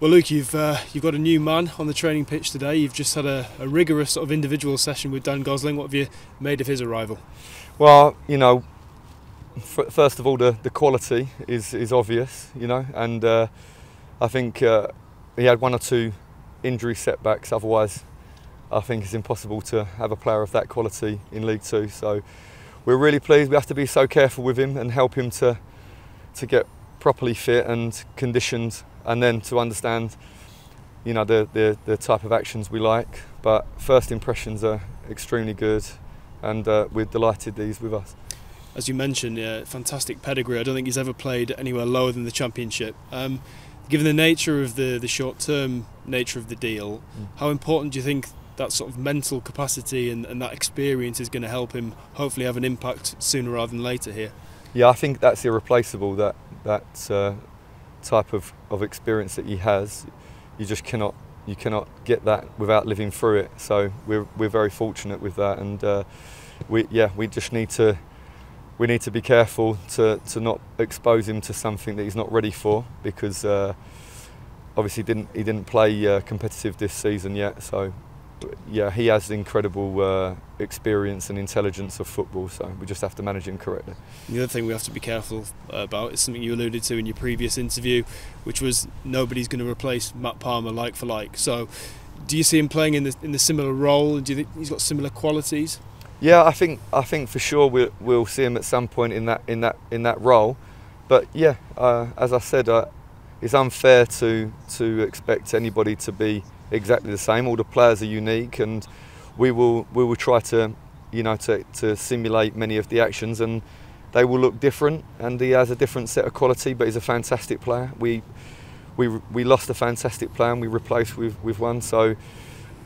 Well, Luke, you've uh, you've got a new man on the training pitch today. You've just had a, a rigorous sort of individual session with Dan Gosling. What have you made of his arrival? Well, you know, first of all, the, the quality is, is obvious, you know, and uh, I think uh, he had one or two injury setbacks. Otherwise, I think it's impossible to have a player of that quality in League Two. So we're really pleased. We have to be so careful with him and help him to to get properly fit and conditioned and then to understand you know the, the, the type of actions we like. But first impressions are extremely good and uh, we're delighted that he's with us. As you mentioned yeah, fantastic pedigree. I don't think he's ever played anywhere lower than the championship. Um, given the nature of the, the short-term nature of the deal mm. how important do you think that sort of mental capacity and, and that experience is going to help him hopefully have an impact sooner rather than later here? Yeah I think that's irreplaceable that that uh, type of, of experience that he has, you just cannot you cannot get that without living through it. So we're we're very fortunate with that, and uh, we yeah we just need to we need to be careful to to not expose him to something that he's not ready for because uh, obviously didn't he didn't play uh, competitive this season yet. So yeah, he has incredible uh, experience and intelligence of football, so we just have to manage him correctly. The other thing we have to be careful about is something you alluded to in your previous interview, which was nobody's going to replace Matt Palmer like for like. So, do you see him playing in the in the similar role? Do you think he's got similar qualities? Yeah, I think I think for sure we'll, we'll see him at some point in that in that in that role. But yeah, uh, as I said, uh, it's unfair to to expect anybody to be exactly the same. All the players are unique, and we will we will try to you know to, to simulate many of the actions, and they will look different. And he has a different set of quality, but he's a fantastic player. We we we lost a fantastic player, and we replaced with with one. So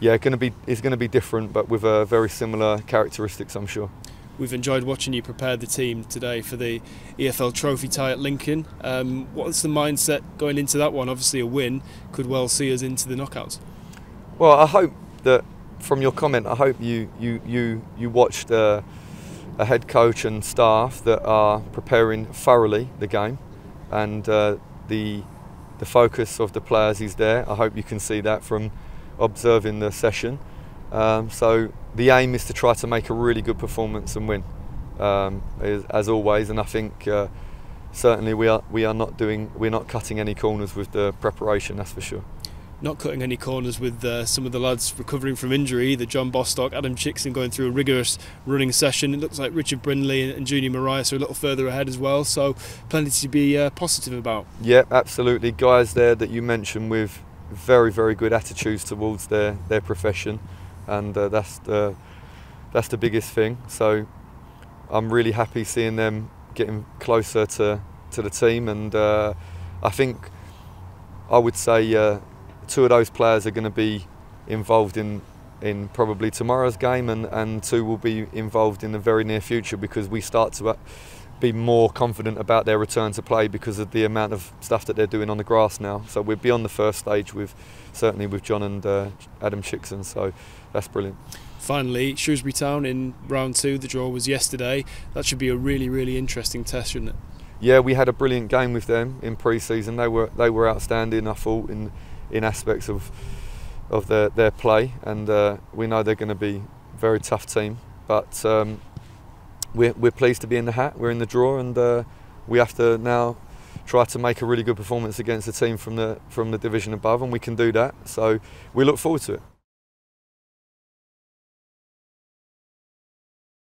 yeah, going to be it's going to be different, but with a very similar characteristics, I'm sure we've enjoyed watching you prepare the team today for the EFL Trophy tie at Lincoln. Um, what's the mindset going into that one? Obviously, a win could well see us into the knockouts. Well, I hope that from your comment, I hope you you you you watched uh, a head coach and staff that are preparing thoroughly the game, and uh, the the focus of the players is there. I hope you can see that from observing the session. Um, so the aim is to try to make a really good performance and win, um, as, as, always. And I think uh, certainly we are we are not doing we're not cutting any corners with the preparation. That's for sure. Not cutting any corners with uh, some of the lads recovering from injury. Either John Bostock, Adam Chicksen going through a rigorous running session. It looks like Richard Brindley and Junior Morias are a little further ahead as well. So plenty to be uh, positive about. Yeah, absolutely. Guys there that you mentioned with very very good attitudes towards their their profession and uh, that's the that's the biggest thing. So I'm really happy seeing them getting closer to to the team, and uh, I think I would say uh, two of those players are going to be involved in in probably tomorrow's game, and and two will be involved in the very near future because we start to uh, be more confident about their return to play because of the amount of stuff that they're doing on the grass now. So we're beyond the first stage with certainly with John and uh, Adam Chicksen. So that's brilliant. Finally, Shrewsbury Town in round two. The draw was yesterday. That should be a really really interesting test, shouldn't it? Yeah, we had a brilliant game with them in pre-season. They were they were outstanding. I thought in in aspects of of their their play, and uh, we know they're going to be a very tough team. But um, we're, we're pleased to be in the hat. We're in the draw, and uh, we have to now try to make a really good performance against the team from the from the division above, and we can do that. So we look forward to it.